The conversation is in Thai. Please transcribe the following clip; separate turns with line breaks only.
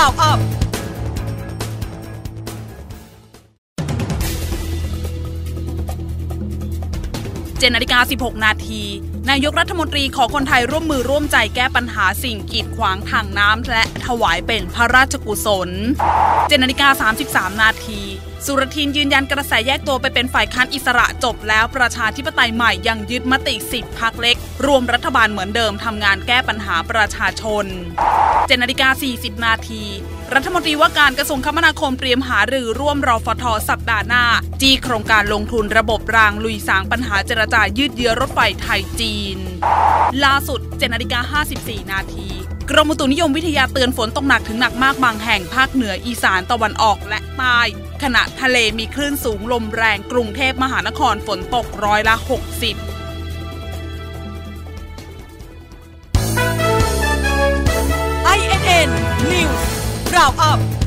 Round Up
เจนาฬิกา 16 นาที นายกรัฐมนตรีขอคนไทยร่วมมือร่วมใจแก้ปัญหาสิ่งกีดขวางทางน้ำและถวายเป็นพระราชกุศลเจนาฬิกา 33 นาที สุรทินยืนยันกระแสแยกตัวไปเป็นฝ่ายค้านอิสระจบแล้วประชาธิปไตยใหม่ยังยึดมติ 10พักเล็ก รวมรัฐบาลเหมือนเดิมทำงานแก้ปัญหาประชาชนเจนาฬิกา40 นาที รัฐมนตรีว่าการกระทรวงคมนาคมเตรียมหารือร่วมรอฟทสัปดาห์หน้า จีโครงการลงทุนระบบรางลุยสางปัญหาเจรจายืดเยื้อรถไฟไทยจีน ล่าสุดเจนาฬิกา54 นาที กรมอุตุนิยมวิทยาเตือนฝนตกหนักถึงหนักมากบางแห่งภาคเหนืออีสานตะวันออกและใต้ขณะทะเลมีคลื่นสูงลมแรงกรุงเทพมหานครฝนตกร้อยละ 60
INN News Round Up